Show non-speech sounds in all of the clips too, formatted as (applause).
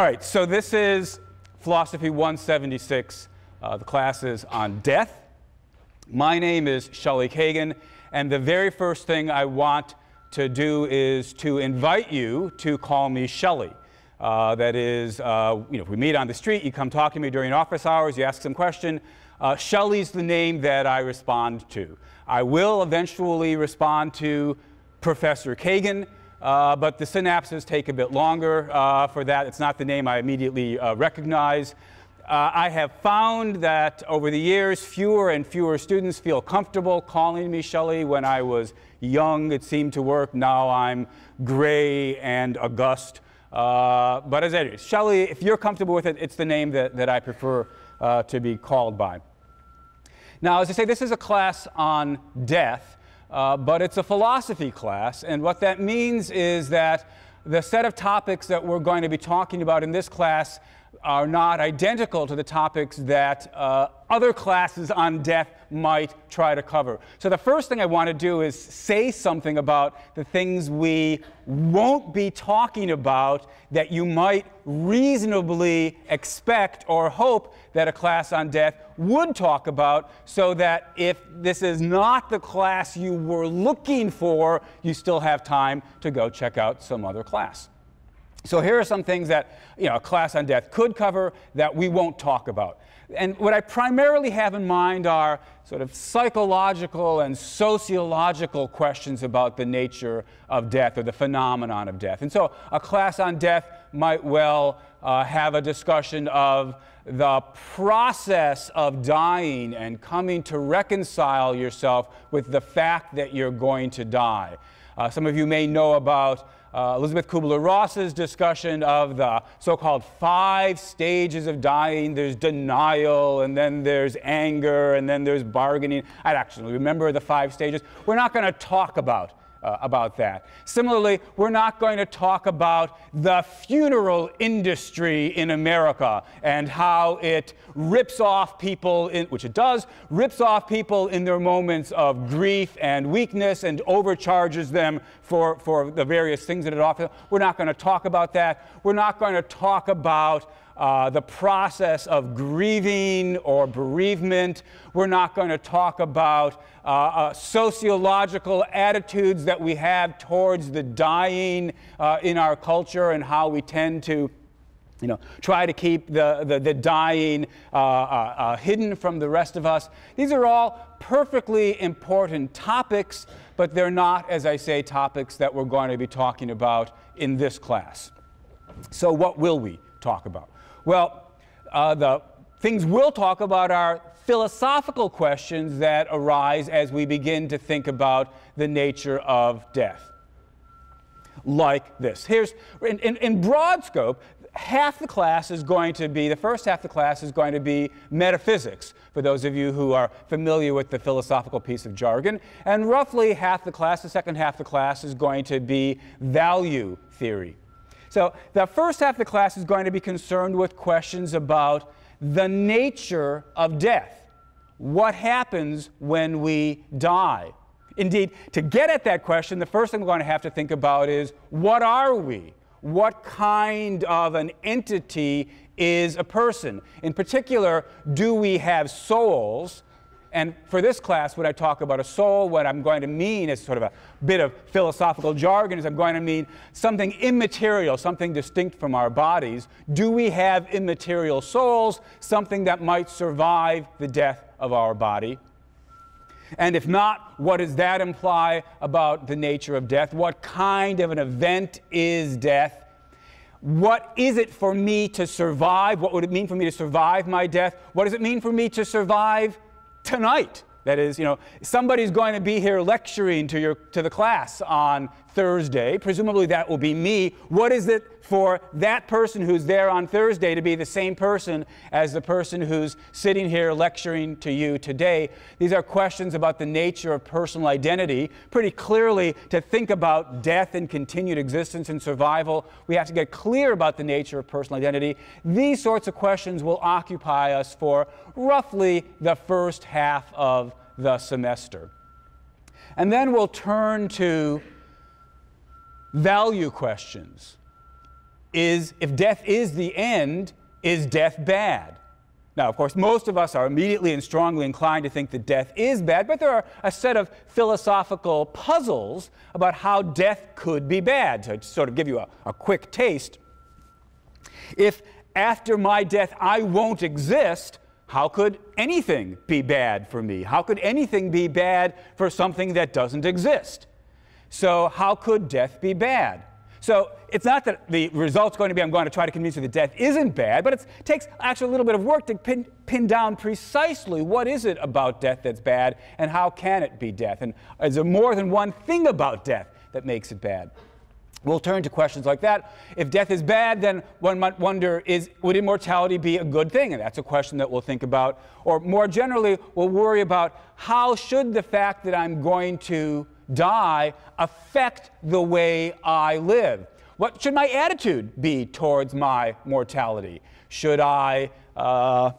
All right, so this is Philosophy 176. Uh, the class is on death. My name is Shelley Kagan, and the very first thing I want to do is to invite you to call me Shelley. Uh, that is, uh, you know, if we meet on the street, you come talk to me during office hours, you ask some question. Uh, Shelley's the name that I respond to. I will eventually respond to Professor Kagan, uh, but the synapses take a bit longer uh, for that. It's not the name I immediately uh, recognize. Uh, I have found that over the years, fewer and fewer students feel comfortable calling me Shelley. When I was young, it seemed to work. Now I'm gray and august. Uh, but as it is, Shelley, if you're comfortable with it, it's the name that, that I prefer to be called by. Now, as I say, this is a class on death. Uh, but it's a philosophy class, and what that means is that the set of topics that we're going to be talking about in this class are not identical to the topics that uh, other classes on death might try to cover. So the first thing I want to do is say something about the things we won't be talking about that you might reasonably expect or hope that a class on death would talk about so that if this is not the class you were looking for, you still have time to go check out some other class. So here are some things that you know, a class on death could cover that we won't talk about. And what I primarily have in mind are sort of psychological and sociological questions about the nature of death or the phenomenon of death. And so a class on death might well uh, have a discussion of the process of dying and coming to reconcile yourself with the fact that you're going to die. Uh, some of you may know about uh, Elisabeth Kubler-Ross's discussion of the so-called five stages of dying. There's denial, and then there's anger, and then there's bargaining. I actually remember the five stages. We're not going to talk about uh, about that. Similarly, we're not going to talk about the funeral industry in America and how it rips off people, in, which it does, rips off people in their moments of grief and weakness and overcharges them for, for the various things that it offers. We're not going to talk about that. We're not going to talk about uh, the process of grieving or bereavement. We're not going to talk about uh, uh, sociological attitudes that we have towards the dying uh, in our culture and how we tend to you know, try to keep the, the, the dying uh, uh, hidden from the rest of us. These are all perfectly important topics, but they're not, as I say, topics that we're going to be talking about in this class. So, what will we talk about? Well, uh, the things we'll talk about are philosophical questions that arise as we begin to think about the nature of death. Like this. Here's, in, in, in broad scope, half the class is going to be, the first half of the class is going to be metaphysics, for those of you who are familiar with the philosophical piece of jargon. And roughly half the class, the second half of the class, is going to be value theory. So the first half of the class is going to be concerned with questions about the nature of death. What happens when we die? Indeed, to get at that question, the first thing we're going to have to think about is what are we? What kind of an entity is a person? In particular, do we have souls? And for this class, when I talk about a soul, what I'm going to mean is sort of a bit of philosophical jargon, is I'm going to mean something immaterial, something distinct from our bodies. Do we have immaterial souls, something that might survive the death of our body? And if not, what does that imply about the nature of death? What kind of an event is death? What is it for me to survive? What would it mean for me to survive my death? What does it mean for me to survive tonight. That is, you know, somebody's going to be here lecturing to, your, to the class on Thursday. Presumably that will be me. What is it for that person who's there on Thursday to be the same person as the person who's sitting here lecturing to you today? These are questions about the nature of personal identity. Pretty clearly, to think about death and continued existence and survival, we have to get clear about the nature of personal identity. These sorts of questions will occupy us for roughly the first half of the semester. And then we'll turn to value questions. is if death is the end, is death bad? Now, of course, most of us are immediately and strongly inclined to think that death is bad, but there are a set of philosophical puzzles about how death could be bad. To sort of give you a, a quick taste, if after my death I won't exist, how could anything be bad for me? How could anything be bad for something that doesn't exist? So, how could death be bad? So it's not that the result's going to be I'm going to try to convince you that death isn't bad, but it takes actually a little bit of work to pin, pin down precisely what is it about death that's bad and how can it be death? And is there more than one thing about death that makes it bad? We'll turn to questions like that. If death is bad, then one might wonder is, would immortality be a good thing? And that's a question that we'll think about. Or more generally, we'll worry about how should the fact that I'm going to die affect the way I live? What should my attitude be towards my mortality? Should I, uh,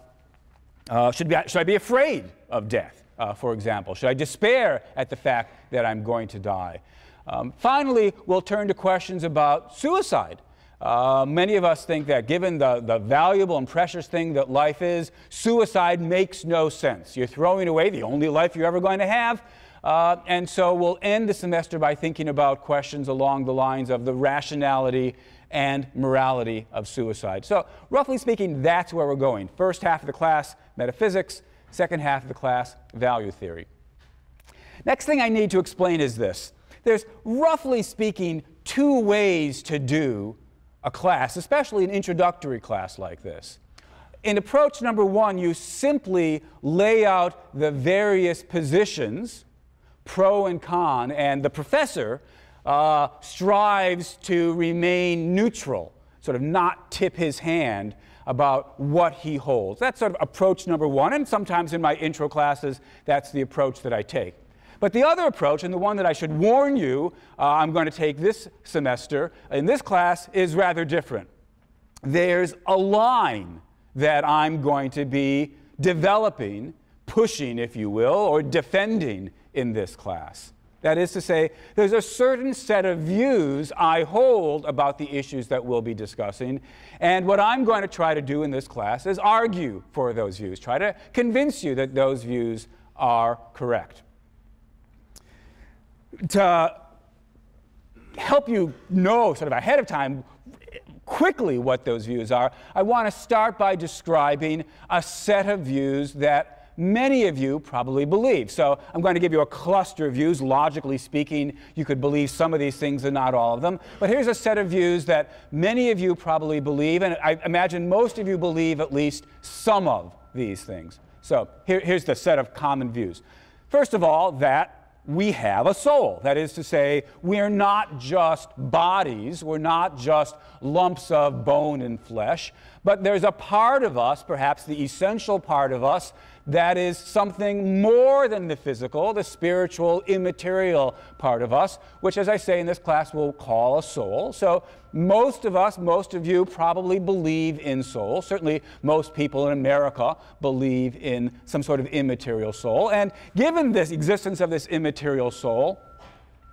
uh, should, be, should I be afraid of death, uh, for example? Should I despair at the fact that I'm going to die? Um, finally, we'll turn to questions about suicide. Uh, many of us think that given the, the valuable and precious thing that life is, suicide makes no sense. You're throwing away the only life you're ever going to have. Uh, and so we'll end the semester by thinking about questions along the lines of the rationality and morality of suicide. So, roughly speaking, that's where we're going. First half of the class, metaphysics. Second half of the class, value theory. Next thing I need to explain is this. There's, roughly speaking, two ways to do a class, especially an introductory class like this. In approach number one, you simply lay out the various positions pro and con, and the professor uh, strives to remain neutral, sort of not tip his hand about what he holds. That's sort of approach number one, and sometimes in my intro classes, that's the approach that I take. But the other approach, and the one that I should warn you uh, I'm going to take this semester in this class, is rather different. There's a line that I'm going to be developing, pushing, if you will, or defending in this class. That is to say, there's a certain set of views I hold about the issues that we'll be discussing. And what I'm going to try to do in this class is argue for those views, try to convince you that those views are correct. To help you know sort of ahead of time quickly what those views are, I want to start by describing a set of views that many of you probably believe. So I'm going to give you a cluster of views. Logically speaking, you could believe some of these things and not all of them. But here's a set of views that many of you probably believe, and I imagine most of you believe at least some of these things. So here, here's the set of common views. First of all, that we have a soul. That is to say, we're not just bodies, we're not just lumps of bone and flesh, but there's a part of us, perhaps the essential part of us, that is something more than the physical, the spiritual, immaterial part of us, which, as I say in this class, we'll call a soul. So, most of us, most of you probably believe in soul. Certainly, most people in America believe in some sort of immaterial soul. And given this existence of this immaterial soul,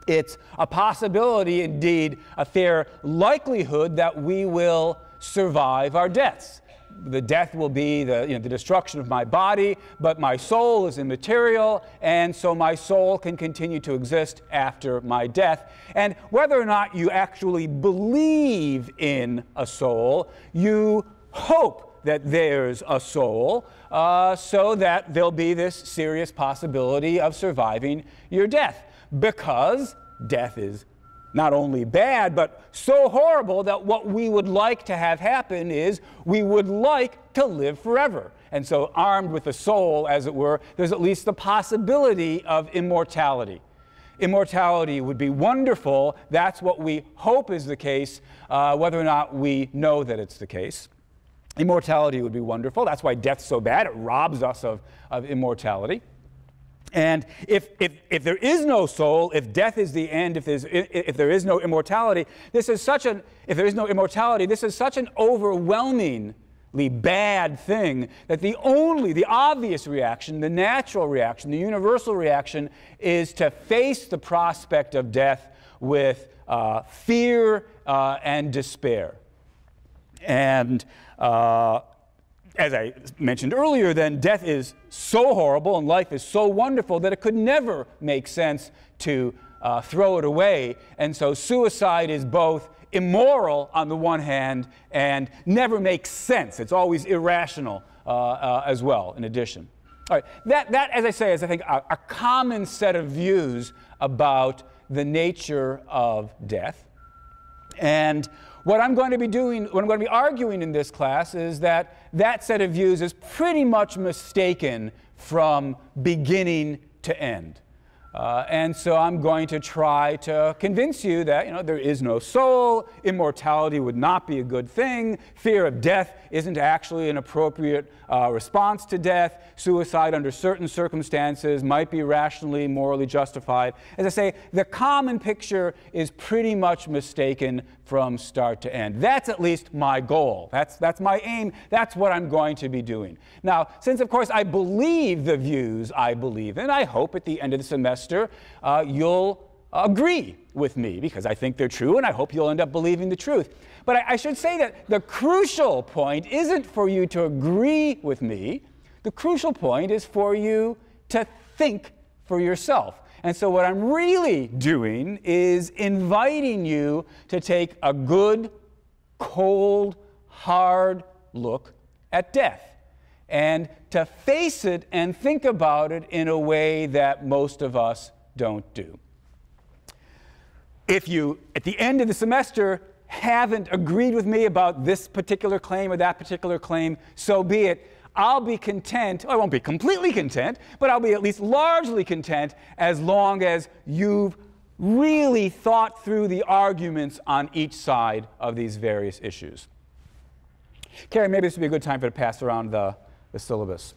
it's a possibility, indeed, a fair likelihood that we will survive our deaths the death will be the, you know, the destruction of my body, but my soul is immaterial, and so my soul can continue to exist after my death. And whether or not you actually believe in a soul, you hope that there's a soul uh, so that there'll be this serious possibility of surviving your death because death is not only bad, but so horrible that what we would like to have happen is we would like to live forever. And so, armed with the soul, as it were, there's at least the possibility of immortality. Immortality would be wonderful. That's what we hope is the case, uh, whether or not we know that it's the case. Immortality would be wonderful. That's why death's so bad. It robs us of, of immortality. And if, if, if there is no soul, if death is the end, if, there's, if there is no immortality, this is such an, if there is no immortality, this is such an overwhelmingly bad thing that the only, the obvious reaction, the natural reaction, the universal reaction is to face the prospect of death with uh, fear uh, and despair. And uh, as I mentioned earlier, then death is so horrible and life is so wonderful that it could never make sense to uh, throw it away. And so suicide is both immoral on the one hand and never makes sense. It's always irrational uh, uh, as well, in addition. All right, that, that, as I say, is I think a, a common set of views about the nature of death. And what I'm going to be doing, what I'm going to be arguing in this class is that that set of views is pretty much mistaken from beginning to end. Uh, and so I'm going to try to convince you that you know, there is no soul, immortality would not be a good thing, fear of death isn't actually an appropriate uh, response to death, suicide under certain circumstances might be rationally, morally justified. As I say, the common picture is pretty much mistaken from start to end. That's at least my goal. That's, that's my aim. That's what I'm going to be doing. Now, since of course I believe the views I believe in, I hope at the end of the semester uh, you'll agree with me because I think they're true and I hope you'll end up believing the truth. But I, I should say that the crucial point isn't for you to agree with me. The crucial point is for you to think for yourself. And so, what I'm really doing is inviting you to take a good, cold, hard look at death and to face it and think about it in a way that most of us don't do. If you, at the end of the semester, haven't agreed with me about this particular claim or that particular claim, so be it. I'll be content, I won't be completely content, but I'll be at least largely content as long as you've really thought through the arguments on each side of these various issues. Carrie, maybe this would be a good time for to pass around the, the syllabus.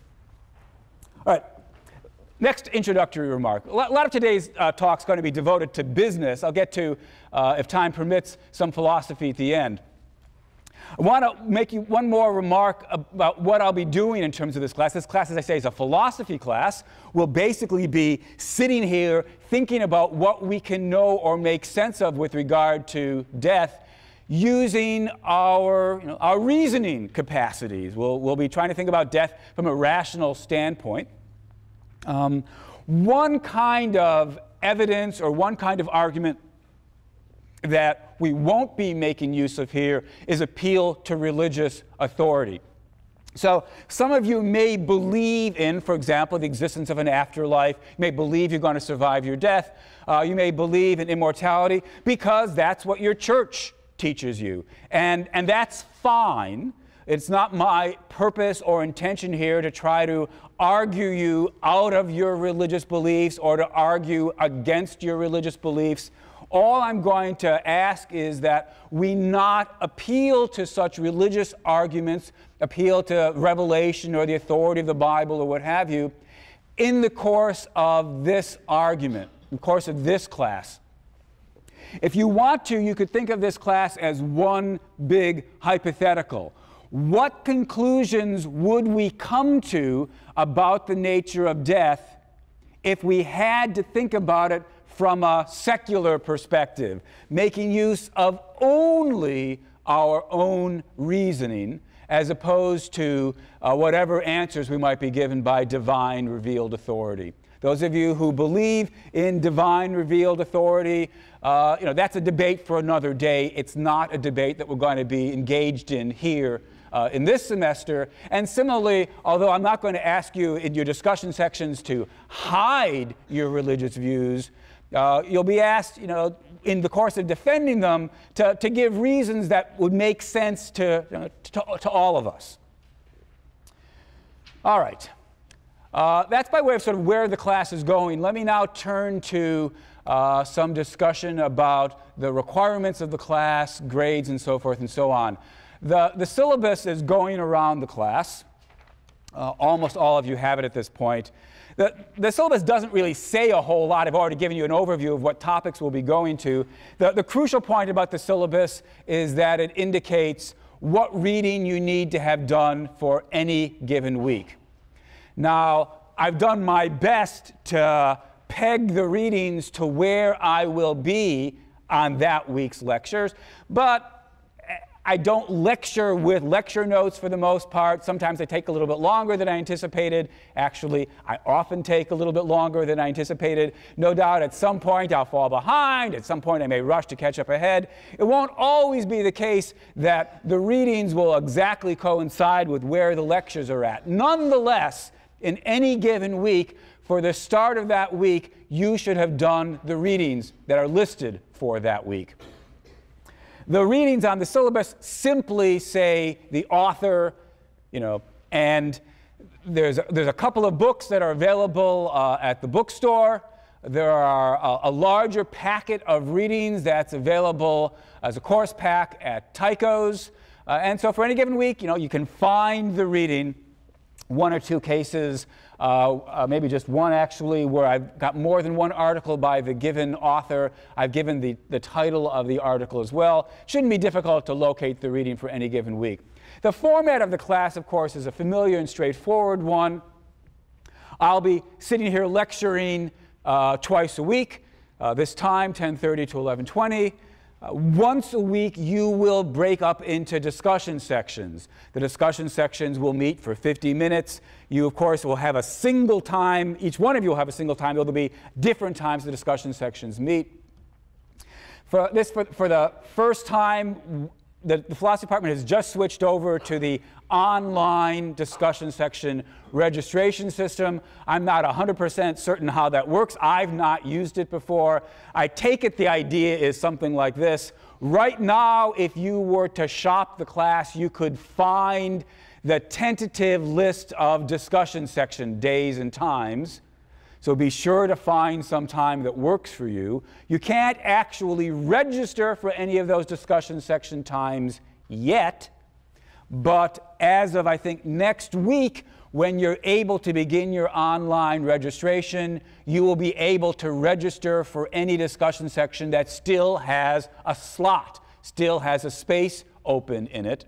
All right, next introductory remark. A lot, of today's uh, talk is going to be devoted to business. I'll get to, uh, if time permits, some philosophy at the end. I want to make you one more remark about what I'll be doing in terms of this class. This class, as I say, is a philosophy class. We'll basically be sitting here thinking about what we can know or make sense of with regard to death using our, you know, our reasoning capacities. We'll, we'll be trying to think about death from a rational standpoint. Um, one kind of evidence or one kind of argument that we won't be making use of here is appeal to religious authority. So, some of you may believe in, for example, the existence of an afterlife. You may believe you're going to survive your death. Uh, you may believe in immortality because that's what your church teaches you. And, and that's fine. It's not my purpose or intention here to try to argue you out of your religious beliefs or to argue against your religious beliefs. All I'm going to ask is that we not appeal to such religious arguments, appeal to revelation or the authority of the Bible or what have you, in the course of this argument, in the course of this class. If you want to, you could think of this class as one big hypothetical. What conclusions would we come to about the nature of death if we had to think about it from a secular perspective, making use of only our own reasoning as opposed to uh, whatever answers we might be given by divine revealed authority. Those of you who believe in divine revealed authority, uh, you know, that's a debate for another day. It's not a debate that we're going to be engaged in here uh, in this semester. And similarly, although I'm not going to ask you in your discussion sections to hide your religious views, uh, you'll be asked, you know, in the course of defending them, to, to give reasons that would make sense to, you know, to, to, all of us. All right. Uh, that's by way of sort of where the class is going. Let me now turn to uh, some discussion about the requirements of the class, grades, and so forth and so on. The, the syllabus is going around the class. Uh, almost all of you have it at this point. The, the, syllabus doesn't really say a whole lot. I've already given you an overview of what topics we'll be going to. The, the crucial point about the syllabus is that it indicates what reading you need to have done for any given week. Now, I've done my best to peg the readings to where I will be on that week's lectures, but I don't lecture with lecture notes for the most part. Sometimes they take a little bit longer than I anticipated. Actually, I often take a little bit longer than I anticipated. No doubt at some point I'll fall behind. At some point I may rush to catch up ahead. It won't always be the case that the readings will exactly coincide with where the lectures are at. Nonetheless, in any given week, for the start of that week, you should have done the readings that are listed for that week. The readings on the syllabus simply say the author, you know, and there's a, there's a couple of books that are available uh, at the bookstore. There are a, a, larger packet of readings that's available as a course pack at Tyco's. Uh, and so for any given week, you know, you can find the reading, one or two cases uh, uh, maybe just one actually, where I've got more than one article by the given author. I've given the, the title of the article as well. Shouldn't be difficult to locate the reading for any given week. The format of the class, of course, is a familiar and straightforward one. I'll be sitting here lecturing uh, twice a week. Uh, this time, 10:30 to 11:20. Uh, once a week, you will break up into discussion sections. The discussion sections will meet for 50 minutes. You, of course, will have a single time, each one of you will have a single time. There will be different times the discussion sections meet. For this, for, for the first time, the, the, philosophy department has just switched over to the online discussion section registration system. I'm not 100% certain how that works. I've not used it before. I take it the idea is something like this. Right now, if you were to shop the class, you could find the tentative list of discussion section days and times. So be sure to find some time that works for you. You can't actually register for any of those discussion section times yet, but as of I think next week, when you're able to begin your online registration, you will be able to register for any discussion section that still has a slot, still has a space open in it.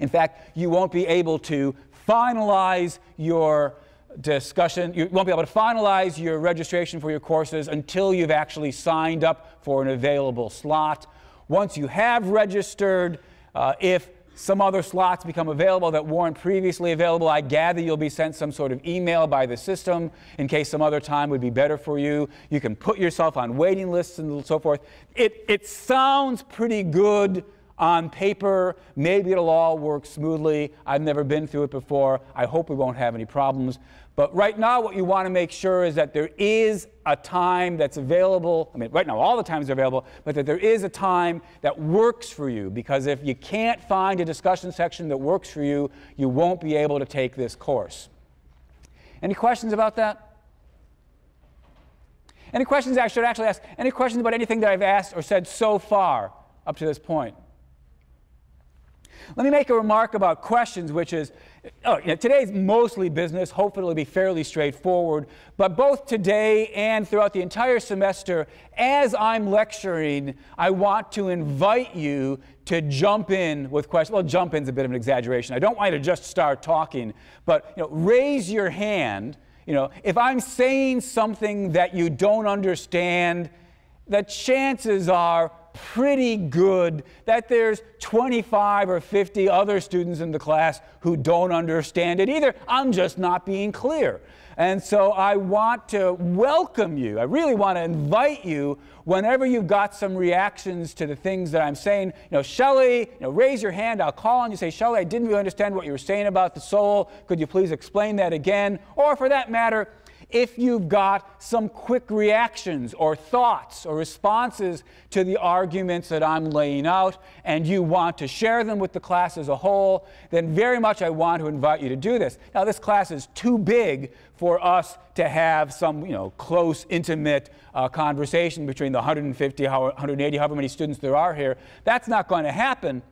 In fact, you won't be able to finalize your discussion. You won't be able to finalize your registration for your courses until you've actually signed up for an available slot. Once you have registered, uh, if some other slots become available that weren't previously available, I gather you'll be sent some sort of email by the system in case some other time would be better for you. You can put yourself on waiting lists and so forth. It, it sounds pretty good on paper. Maybe it'll all work smoothly. I've never been through it before. I hope we won't have any problems. But right now, what you want to make sure is that there is a time that's available. I mean, right now, all the times are available, but that there is a time that works for you. Because if you can't find a discussion section that works for you, you won't be able to take this course. Any questions about that? Any questions I should actually ask? Any questions about anything that I've asked or said so far up to this point? Let me make a remark about questions, which is oh, you know, today's mostly business. Hopefully, it'll be fairly straightforward. But both today and throughout the entire semester, as I'm lecturing, I want to invite you to jump in with questions. Well, jump in is a bit of an exaggeration. I don't want you to just start talking, but you know, raise your hand. You know, if I'm saying something that you don't understand, the chances are pretty good that there's 25 or 50 other students in the class who don't understand it either. I'm just not being clear. And so I want to welcome you. I really want to invite you whenever you've got some reactions to the things that I'm saying. You know, Shelley, you know, raise your hand. I'll call on you. Say, Shelley, I didn't really understand what you were saying about the soul. Could you please explain that again? Or for that matter, if you've got some quick reactions or thoughts or responses to the arguments that I'm laying out and you want to share them with the class as a whole, then very much I want to invite you to do this. Now, this class is too big for us to have some, you know, close, intimate uh, conversation between the 150, 180, however many students there are here. That's not going to happen.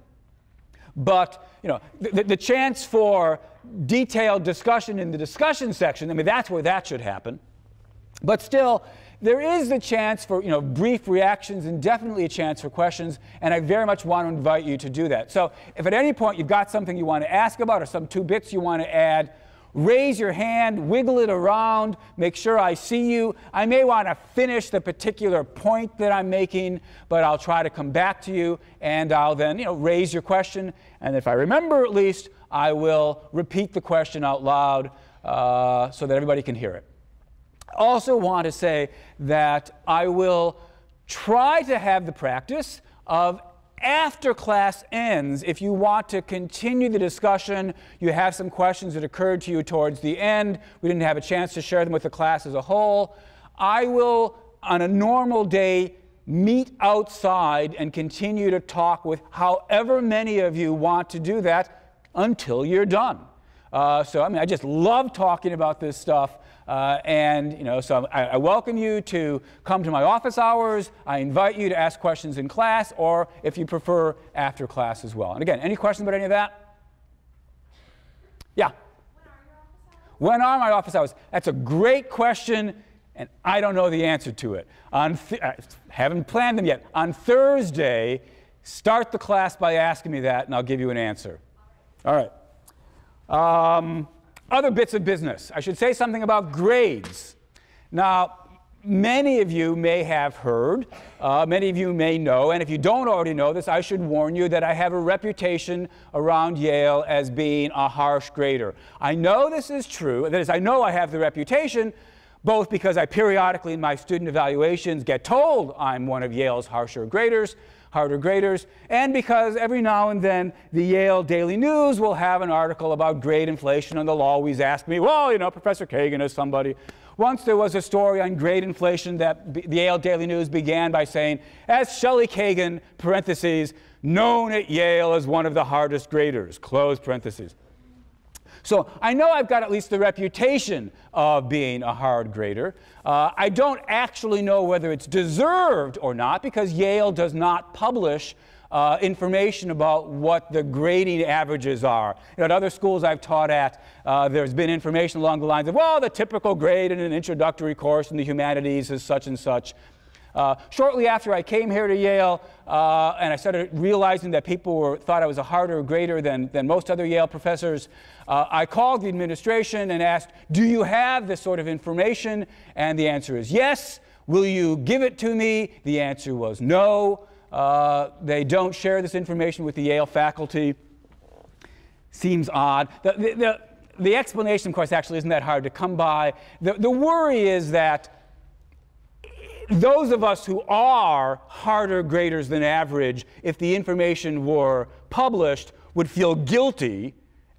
But you know, the, the chance for detailed discussion in the discussion section, I mean, that's where that should happen. But still, there is the chance for you know, brief reactions and definitely a chance for questions, and I very much want to invite you to do that. So if at any point you've got something you want to ask about or some two bits you want to add, raise your hand, wiggle it around, make sure I see you. I may want to finish the particular point that I'm making, but I'll try to come back to you and I'll then, you know, raise your question. And if I remember at least, I will repeat the question out loud uh, so that everybody can hear it. I also want to say that I will try to have the practice of after class ends, if you want to continue the discussion, you have some questions that occurred to you towards the end, we didn't have a chance to share them with the class as a whole, I will, on a normal day, meet outside and continue to talk with however many of you want to do that until you're done. Uh, so, I mean, I just love talking about this stuff. Uh, and, you know, so I, I, welcome you to come to my office hours. I invite you to ask questions in class, or if you prefer, after class as well. And again, any questions about any of that? Yeah. When are my office hours? That's a great question, and I don't know the answer to it. On I haven't planned them yet. On Thursday, start the class by asking me that, and I'll give you an answer. All right. Um, other bits of business. I should say something about grades. Now, many of you may have heard, uh, many of you may know, and if you don't already know this, I should warn you that I have a reputation around Yale as being a harsh grader. I know this is true, that is, I know I have the reputation, both because I periodically in my student evaluations get told I'm one of Yale's harsher graders, harder graders, and because every now and then the Yale Daily News will have an article about grade inflation, and they'll always ask me, well, you know, Professor Kagan is somebody. Once there was a story on grade inflation that the Yale Daily News began by saying, as Shelley Kagan, parentheses, known at Yale as one of the hardest graders, close parentheses. So I know I've got at least the reputation of being a hard grader. Uh, I don't actually know whether it's deserved or not because Yale does not publish uh, information about what the grading averages are. You know, at other schools I've taught at, uh, there's been information along the lines of, well, the typical grade in an introductory course in the humanities is such and such. Uh, shortly after I came here to Yale, uh, and I started realizing that people were, thought I was a harder grader than, than most other Yale professors, uh, I called the administration and asked, Do you have this sort of information? And the answer is yes. Will you give it to me? The answer was no. Uh, they don't share this information with the Yale faculty. Seems odd. The, the, the, the explanation, of course, actually isn't that hard to come by. The, the worry is that those of us who are harder graders than average, if the information were published, would feel guilty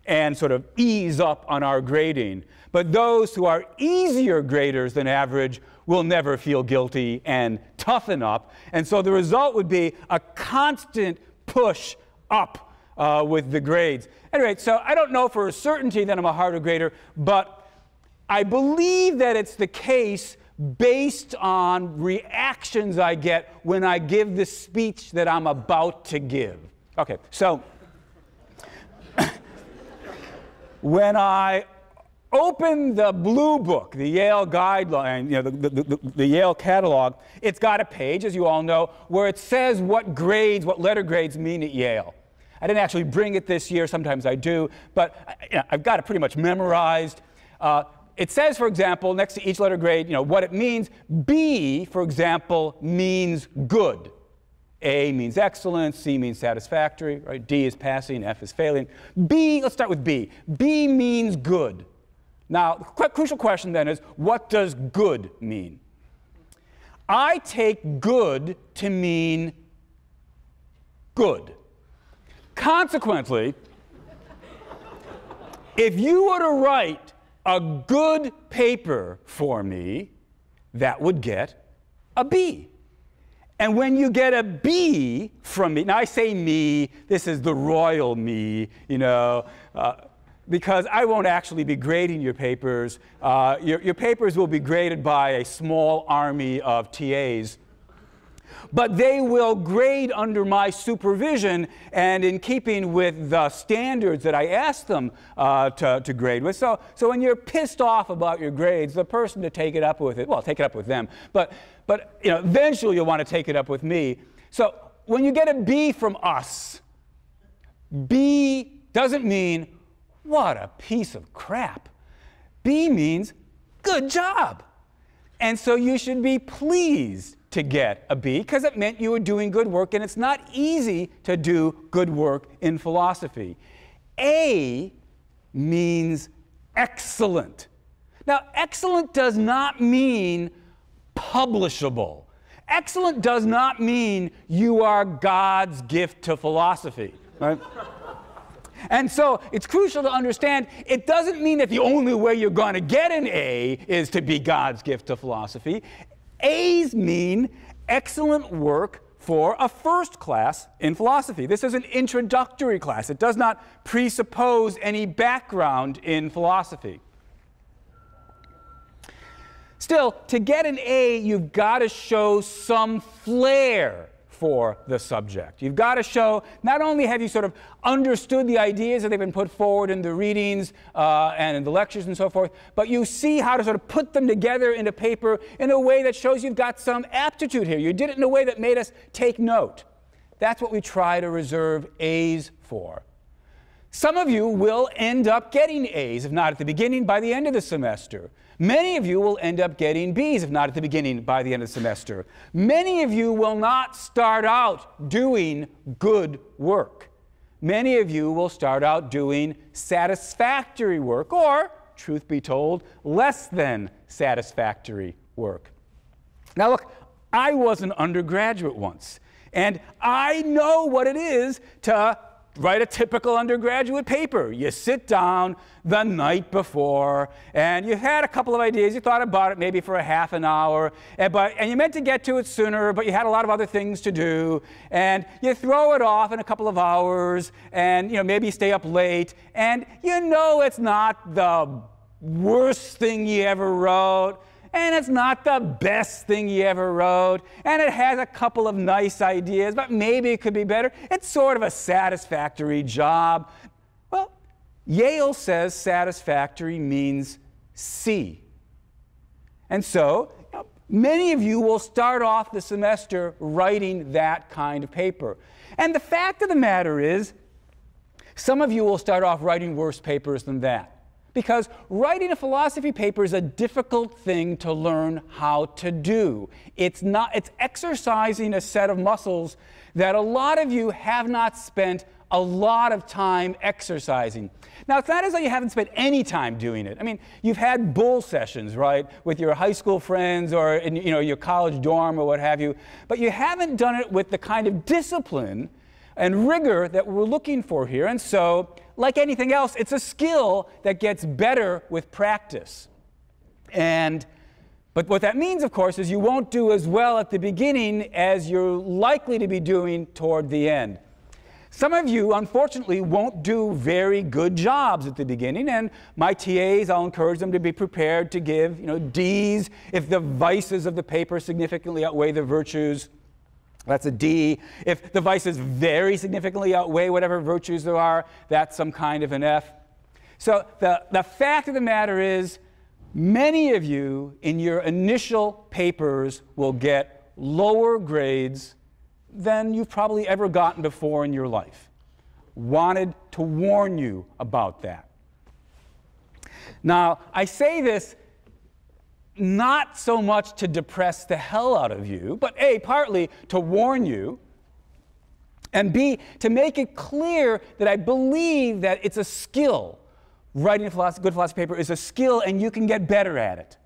and sort of ease up on our grading. But those who are easier graders than average will never feel guilty and toughen up. And so the result would be a constant push up uh, with the grades. Anyway, so I don't know for a certainty that I'm a harder grader, but I believe that it's the case based on reactions I get when I give the speech that I'm about to give. Okay, so (coughs) when I open the blue book, the Yale guideline, you know, the, the, the, the, Yale catalog, it's got a page, as you all know, where it says what grades, what letter grades mean at Yale. I didn't actually bring it this year, sometimes I do, but you know, I've got it pretty much memorized. Uh, it says, for example, next to each letter grade, you know, what it means. B, for example, means good. A means excellent, C means satisfactory, right? D is passing, F is failing. B, let's start with B. B means good. Now, the crucial question then is, what does good mean? I take good to mean good. Consequently, if you were to write a good paper for me, that would get a B. And when you get a B from me, now I say me, this is the royal me, you know, uh, because I won't actually be grading your papers. Uh, your, your papers will be graded by a small army of TAs but they will grade under my supervision and in keeping with the standards that I ask them uh, to, to grade with. So, so when you're pissed off about your grades, the person to take it up with it, well, take it up with them, but, but you know, eventually you'll want to take it up with me. So when you get a B from us, B doesn't mean what a piece of crap. B means good job. And so you should be pleased to get a B because it meant you were doing good work, and it's not easy to do good work in philosophy. A means excellent. Now, excellent does not mean publishable. Excellent does not mean you are God's gift to philosophy, right? (laughs) And so it's crucial to understand it doesn't mean that the only way you're going to get an A is to be God's gift to philosophy. A's mean excellent work for a first class in philosophy. This is an introductory class, it does not presuppose any background in philosophy. Still, to get an A, you've got to show some flair for the subject. You've got to show not only have you sort of understood the ideas that they've been put forward in the readings uh, and in the lectures and so forth, but you see how to sort of put them together into paper in a way that shows you've got some aptitude here. You did it in a way that made us take note. That's what we try to reserve A's for. Some of you will end up getting A's, if not at the beginning, by the end of the semester. Many of you will end up getting B's, if not at the beginning, by the end of the semester. Many of you will not start out doing good work. Many of you will start out doing satisfactory work, or, truth be told, less than satisfactory work. Now, look, I was an undergraduate once, and I know what it is to write a typical undergraduate paper. You sit down the night before and you had a couple of ideas. You thought about it maybe for a half an hour, and, but, and you meant to get to it sooner, but you had a lot of other things to do. And you throw it off in a couple of hours and you know, maybe stay up late. And you know it's not the worst thing you ever wrote and it's not the best thing you ever wrote, and it has a couple of nice ideas, but maybe it could be better. It's sort of a satisfactory job. Well, Yale says satisfactory means C. And so, many of you will start off the semester writing that kind of paper. And the fact of the matter is, some of you will start off writing worse papers than that. Because writing a philosophy paper is a difficult thing to learn how to do. It's, not, it's exercising a set of muscles that a lot of you have not spent a lot of time exercising. Now, it's not as though you haven't spent any time doing it. I mean, you've had bull sessions, right, with your high school friends or in you know, your college dorm or what have you, but you haven't done it with the kind of discipline and rigor that we're looking for here. And so, like anything else, it's a skill that gets better with practice. And but what that means, of course, is you won't do as well at the beginning as you're likely to be doing toward the end. Some of you, unfortunately, won't do very good jobs at the beginning, and my TAs, I'll encourage them to be prepared to give, you know, D's if the vices of the paper significantly outweigh the virtues. That's a D. If the vices very significantly outweigh whatever virtues there are, that's some kind of an F. So the, the fact of the matter is, many of you in your initial papers will get lower grades than you've probably ever gotten before in your life. Wanted to warn you about that. Now, I say this not so much to depress the hell out of you, but A, partly to warn you, and B, to make it clear that I believe that it's a skill. Writing a philosophy, good philosophy paper is a skill and you can get better at it.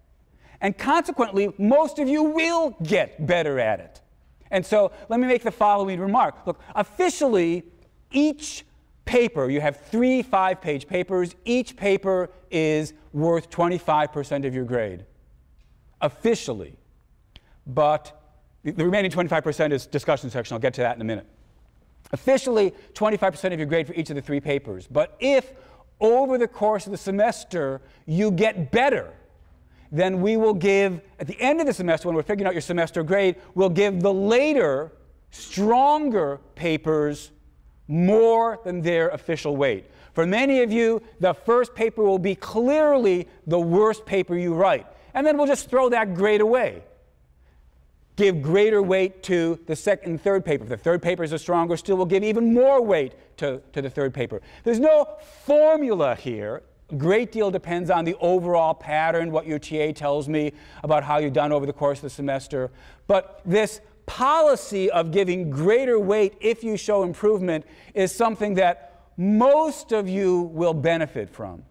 And consequently, most of you will get better at it. And so let me make the following remark. Look, officially, each paper, you have three five page papers, each paper is worth 25% of your grade officially, but the remaining 25% is discussion section. I'll get to that in a minute. Officially, 25% of your grade for each of the three papers. But if over the course of the semester you get better, then we will give, at the end of the semester, when we're figuring out your semester grade, we'll give the later, stronger papers more than their official weight. For many of you, the first paper will be clearly the worst paper you write and then we'll just throw that grade away. Give greater weight to the second and third paper. If the third paper is a stronger still, we'll give even more weight to, to the third paper. There's no formula here. A great deal depends on the overall pattern, what your TA tells me about how you've done over the course of the semester. But this policy of giving greater weight if you show improvement is something that most of you will benefit from.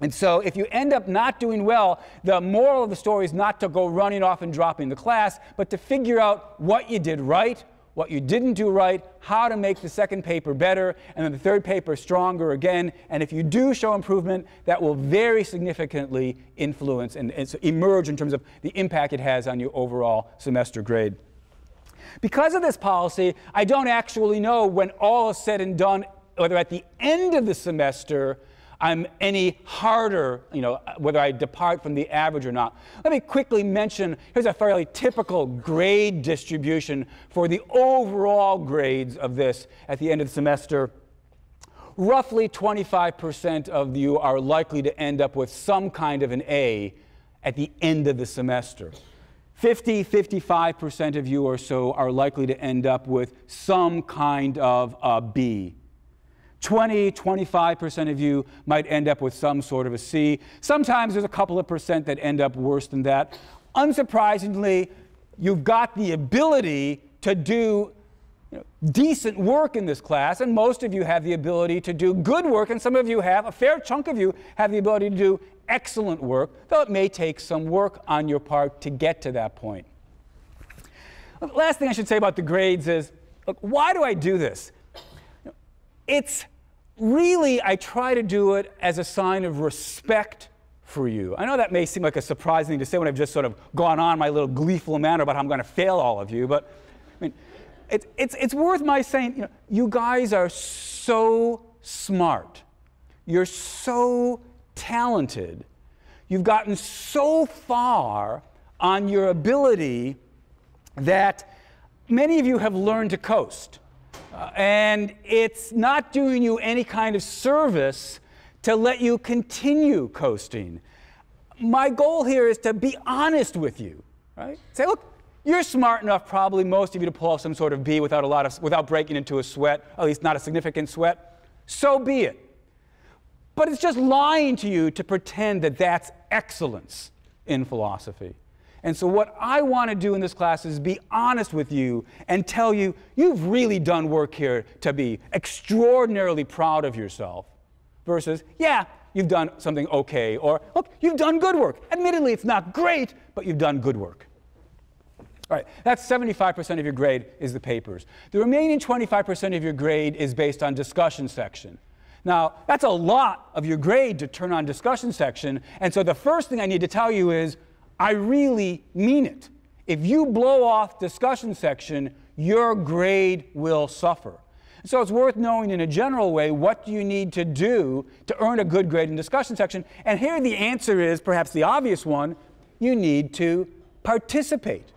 And so, if you end up not doing well, the moral of the story is not to go running off and dropping the class, but to figure out what you did right, what you didn't do right, how to make the second paper better, and then the third paper stronger again. And if you do show improvement, that will very significantly influence and, and emerge in terms of the impact it has on your overall semester grade. Because of this policy, I don't actually know when all is said and done, whether at the end of the semester, I'm any harder, you know, whether I depart from the average or not. Let me quickly mention here's a fairly typical grade distribution for the overall grades of this at the end of the semester. Roughly 25% of you are likely to end up with some kind of an A at the end of the semester. 50, 55% of you or so are likely to end up with some kind of a B. 20, 25% of you might end up with some sort of a C. Sometimes there's a couple of percent that end up worse than that. Unsurprisingly, you've got the ability to do you know, decent work in this class, and most of you have the ability to do good work, and some of you have, a fair chunk of you have the ability to do excellent work, though it may take some work on your part to get to that point. Last thing I should say about the grades is look, why do I do this? It's really, I try to do it as a sign of respect for you. I know that may seem like a surprising thing to say when I've just sort of gone on my little gleeful manner about how I'm going to fail all of you, but I mean, it, it's, it's worth my saying, you know, you guys are so smart. You're so talented. You've gotten so far on your ability that many of you have learned to coast. Uh, and it's not doing you any kind of service to let you continue coasting. My goal here is to be honest with you, right? Say, look, you're smart enough, probably most of you, to pull off some sort of B without a lot of, without breaking into a sweat, at least not a significant sweat. So be it. But it's just lying to you to pretend that that's excellence in philosophy. And so, what I want to do in this class is be honest with you and tell you you've really done work here to be extraordinarily proud of yourself, versus, yeah, you've done something okay, or look, you've done good work. Admittedly, it's not great, but you've done good work. All right, that's 75% of your grade is the papers. The remaining 25% of your grade is based on discussion section. Now, that's a lot of your grade to turn on discussion section, and so the first thing I need to tell you is I really mean it. If you blow off discussion section, your grade will suffer. So it's worth knowing in a general way what do you need to do to earn a good grade in discussion section. And here the answer is perhaps the obvious one, you need to participate.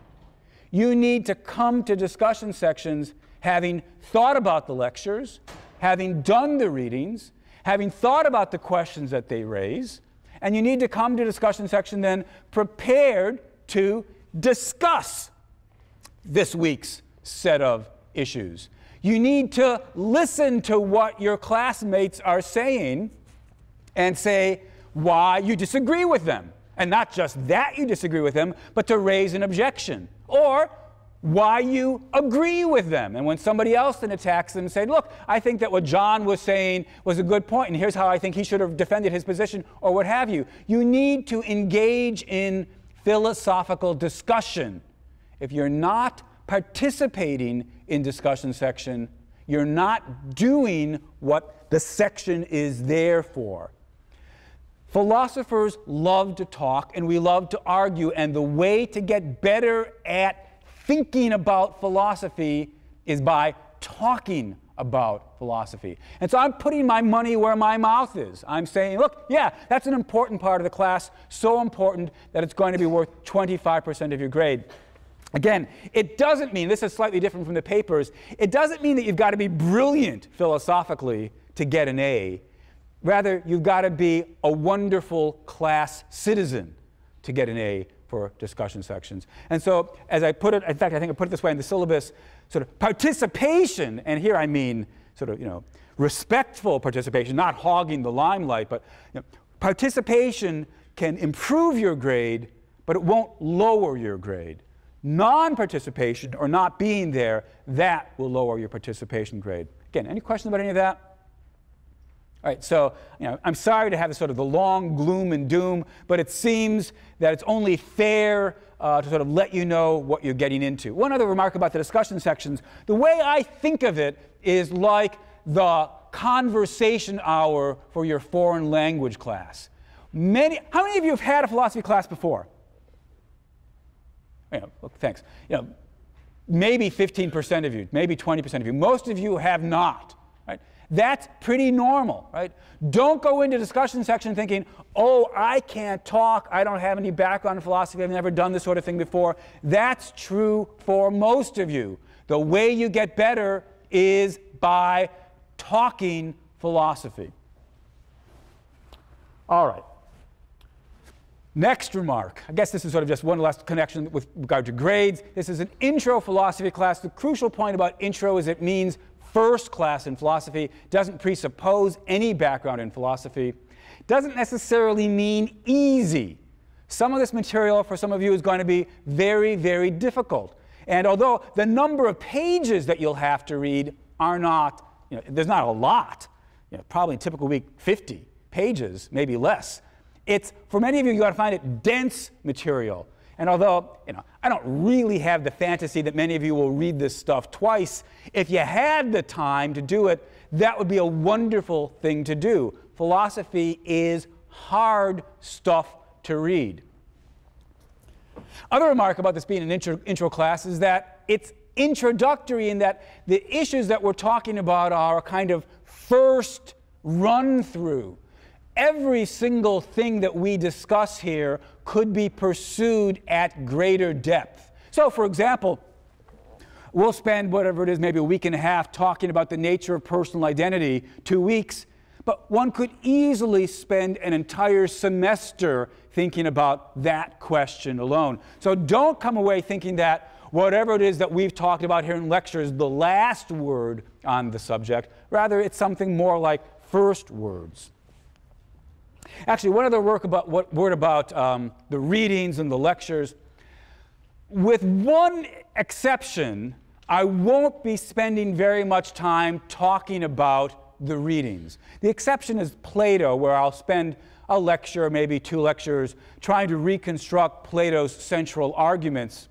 You need to come to discussion sections having thought about the lectures, having done the readings, having thought about the questions that they raise, and you need to come to discussion section then prepared to discuss this week's set of issues. You need to listen to what your classmates are saying and say why you disagree with them. And not just that you disagree with them, but to raise an objection. Or why you agree with them. And when somebody else then attacks them and say, look, I think that what John was saying was a good point, and here's how I think he should have defended his position, or what have you. You need to engage in philosophical discussion. If you're not participating in discussion section, you're not doing what the section is there for. Philosophers love to talk and we love to argue, and the way to get better at thinking about philosophy is by talking about philosophy. And so I'm putting my money where my mouth is. I'm saying, look, yeah, that's an important part of the class, so important that it's going to be worth 25% of your grade. Again, it doesn't mean, this is slightly different from the papers, it doesn't mean that you've got to be brilliant philosophically to get an A. Rather, you've got to be a wonderful class citizen to get an A for discussion sections. And so, as I put it, in fact, I think I put it this way in the syllabus, sort of participation, and here I mean sort of, you know, respectful participation, not hogging the limelight, but you know, Participation can improve your grade, but it won't lower your grade. Non participation or not being there, that will lower your participation grade. Again, any questions about any of that? All right, so you know, I'm sorry to have this sort of the long gloom and doom, but it seems that it's only fair uh, to sort of let you know what you're getting into. One other remark about the discussion sections the way I think of it is like the conversation hour for your foreign language class. Many, how many of you have had a philosophy class before? You know, thanks. You know, maybe 15% of you, maybe 20% of you. Most of you have not. That's pretty normal, right? Don't go into discussion section thinking, oh, I can't talk, I don't have any background in philosophy, I've never done this sort of thing before. That's true for most of you. The way you get better is by talking philosophy. All right. Next remark. I guess this is sort of just one last connection with regard to grades. This is an intro philosophy class. The crucial point about intro is it means first class in philosophy, doesn't presuppose any background in philosophy, doesn't necessarily mean easy. Some of this material for some of you is going to be very, very difficult. And although the number of pages that you'll have to read are not, you know, there's not a lot, you know, probably in typical week 50 pages, maybe less. It's, for many of you, you got to find it dense material. And although, you know, I don't really have the fantasy that many of you will read this stuff twice, if you had the time to do it, that would be a wonderful thing to do. Philosophy is hard stuff to read. Other remark about this being an intro, intro class is that it's introductory in that the issues that we're talking about are a kind of first run through. Every single thing that we discuss here could be pursued at greater depth. So, for example, we'll spend whatever it is, maybe a week and a half, talking about the nature of personal identity, two weeks, but one could easily spend an entire semester thinking about that question alone. So don't come away thinking that whatever it is that we've talked about here in lecture is the last word on the subject. Rather, it's something more like first words. Actually, one other work about, what, word about um, the readings and the lectures. With one exception, I won't be spending very much time talking about the readings. The exception is Plato, where I'll spend a lecture, maybe two lectures, trying to reconstruct Plato's central arguments.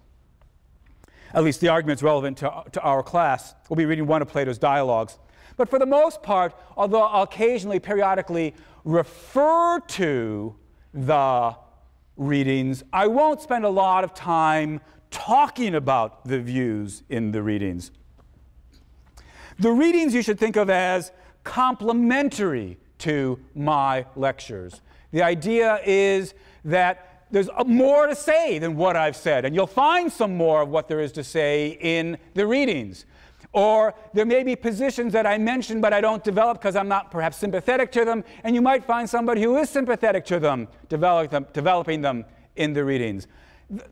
At least the arguments relevant to, to our class. We'll be reading one of Plato's dialogues. But for the most part, although occasionally, periodically refer to the readings, I won't spend a lot of time talking about the views in the readings. The readings you should think of as complementary to my lectures. The idea is that there's more to say than what I've said, and you'll find some more of what there is to say in the readings. Or there may be positions that I mention but I don't develop because I'm not perhaps sympathetic to them, and you might find somebody who is sympathetic to them, develop them developing them in the readings.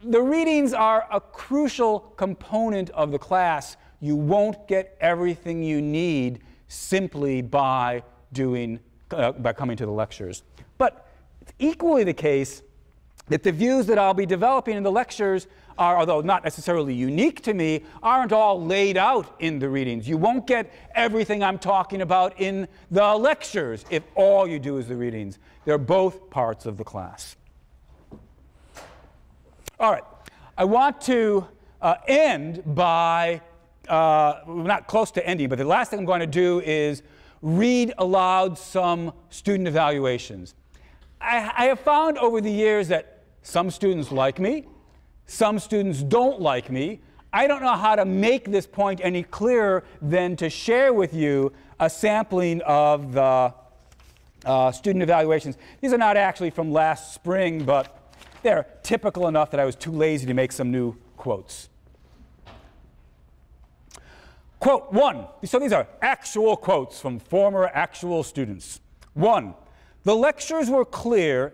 The readings are a crucial component of the class. You won't get everything you need simply by doing, uh, by coming to the lectures. But it's equally the case that the views that I'll be developing in the lectures are, although not necessarily unique to me, aren't all laid out in the readings. You won't get everything I'm talking about in the lectures if all you do is the readings. They're both parts of the class. All right, I want to uh, end by, uh, not close to ending, but the last thing I'm going to do is read aloud some student evaluations. I, I have found over the years that some students like me, some students don't like me. I don't know how to make this point any clearer than to share with you a sampling of the uh, student evaluations. These are not actually from last spring, but they're typical enough that I was too lazy to make some new quotes. Quote one. So these are actual quotes from former actual students. One, the lectures were clear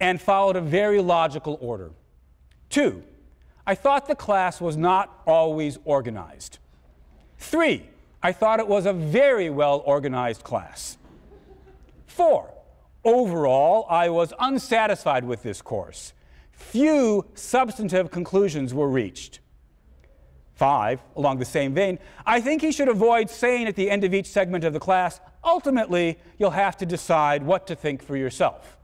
and followed a very logical order. Two, I thought the class was not always organized. Three, I thought it was a very well organized class. Four, Overall, I was unsatisfied with this course. Few substantive conclusions were reached. Five, along the same vein, I think he should avoid saying at the end of each segment of the class, ultimately, you'll have to decide what to think for yourself.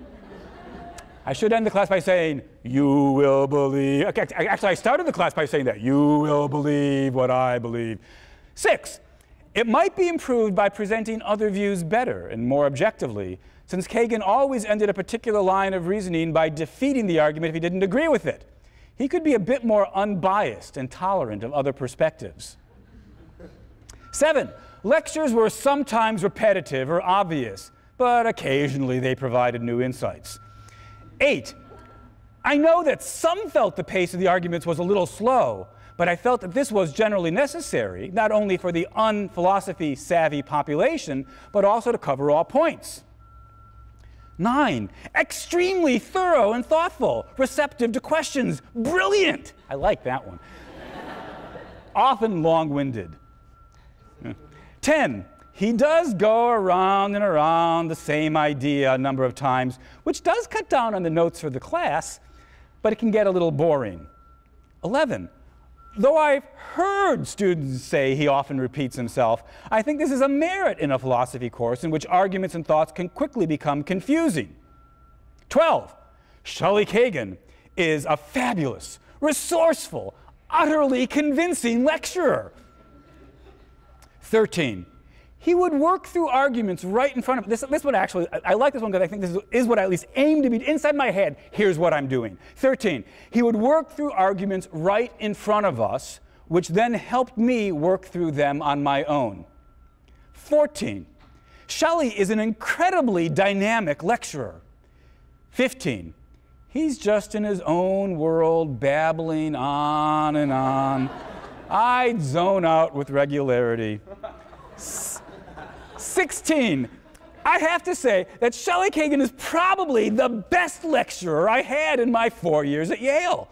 (laughs) I should end the class by saying, You will believe. Okay, Actually, I started the class by saying that. You will believe what I believe. Six, it might be improved by presenting other views better and more objectively, since Kagan always ended a particular line of reasoning by defeating the argument if he didn't agree with it he could be a bit more unbiased and tolerant of other perspectives. Seven, lectures were sometimes repetitive or obvious, but occasionally they provided new insights. Eight, I know that some felt the pace of the arguments was a little slow, but I felt that this was generally necessary, not only for the unphilosophy savvy population, but also to cover all points. Nine, extremely thorough and thoughtful, receptive to questions, brilliant. I like that one. (laughs) Often long winded. Ten, he does go around and around the same idea a number of times, which does cut down on the notes for the class, but it can get a little boring. 11. Though I've heard students say he often repeats himself, I think this is a merit in a philosophy course in which arguments and thoughts can quickly become confusing. 12. Shelley Kagan is a fabulous, resourceful, utterly convincing lecturer. 13 he would work through arguments right in front of this. This one actually, I, I like this one because I think this is, is, what I at least aim to be inside my head. Here's what I'm doing. 13. He would work through arguments right in front of us, which then helped me work through them on my own. 14. Shelley is an incredibly dynamic lecturer. 15. He's just in his own world, babbling on and on. (laughs) I'd zone out with regularity. 16. I have to say that Shelley Kagan is probably the best lecturer I had in my four years at Yale.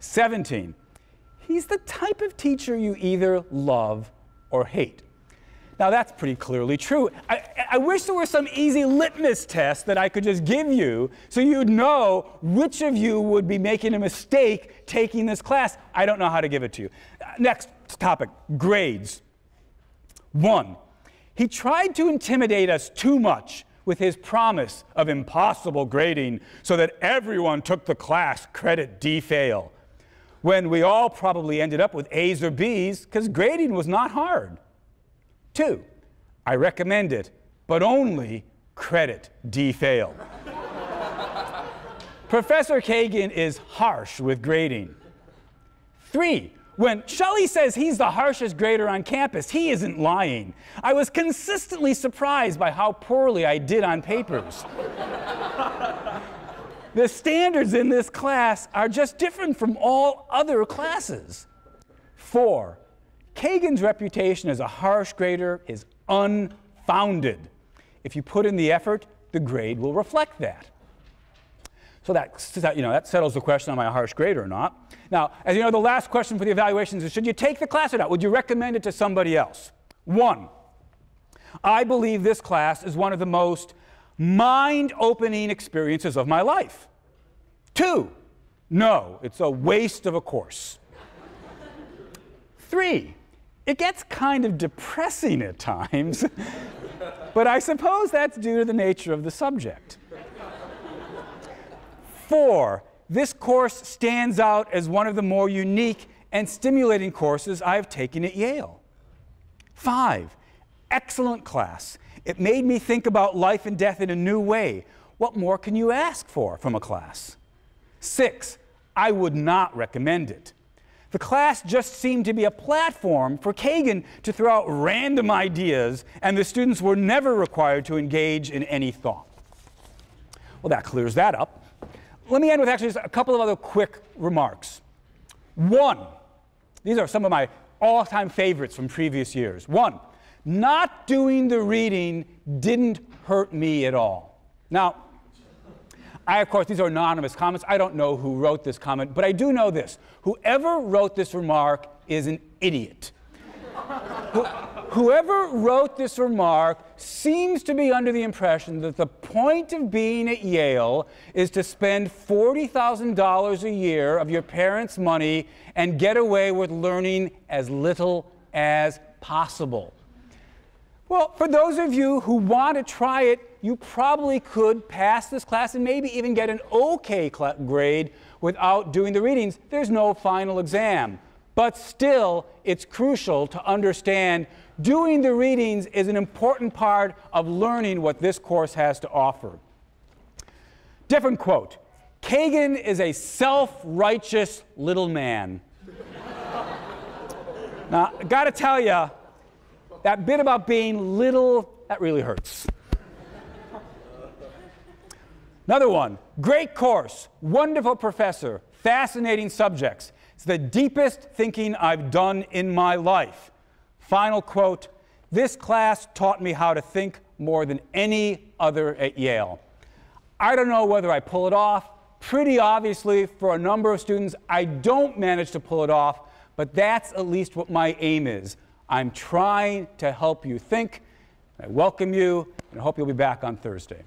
17. He's the type of teacher you either love or hate. Now, that's pretty clearly true. I, I, wish there were some easy litmus test that I could just give you so you'd know which of you would be making a mistake taking this class. I don't know how to give it to you. Next topic grades. One, he tried to intimidate us too much with his promise of impossible grading so that everyone took the class credit D fail, when we all probably ended up with A's or B's because grading was not hard. Two, I recommend it, but only credit D fail. (laughs) Professor Kagan is harsh with grading. Three, when Shelley says he's the harshest grader on campus, he isn't lying. I was consistently surprised by how poorly I did on papers. the standards in this class are just different from all other classes. Four, Kagan's reputation as a harsh grader is unfounded. If you put in the effort, the grade will reflect that. So that, you know, that settles the question, am I a harsh grader or not? Now, as you know, the last question for the evaluations is, should you take the class or not? Would you recommend it to somebody else? One, I believe this class is one of the most mind-opening experiences of my life. Two, no, it's a waste of a course. (laughs) Three, it gets kind of depressing at times, (laughs) but I suppose that's due to the nature of the subject. Four, this course stands out as one of the more unique and stimulating courses I have taken at Yale. Five, excellent class. It made me think about life and death in a new way. What more can you ask for from a class? Six, I would not recommend it. The class just seemed to be a platform for Kagan to throw out random ideas, and the students were never required to engage in any thought. Well, that clears that up let me end with actually just a couple of other quick remarks. One, these are some of my all time favorites from previous years. One, not doing the reading didn't hurt me at all. Now, I, of course, these are anonymous comments. I don't know who wrote this comment, but I do know this. Whoever wrote this remark is an idiot. Whoever wrote this remark seems to be under the impression that the point of being at Yale is to spend $40,000 a year of your parents' money and get away with learning as little as possible. Well, for those of you who want to try it, you probably could pass this class and maybe even get an okay grade without doing the readings. There's no final exam. But still, it's crucial to understand doing the readings is an important part of learning what this course has to offer. Different quote Kagan is a self righteous little man. (laughs) now, I gotta tell you, that bit about being little, that really hurts. Another one great course, wonderful professor, fascinating subjects. The deepest thinking I've done in my life. Final quote This class taught me how to think more than any other at Yale. I don't know whether I pull it off. Pretty obviously, for a number of students, I don't manage to pull it off, but that's at least what my aim is. I'm trying to help you think. I welcome you and I hope you'll be back on Thursday.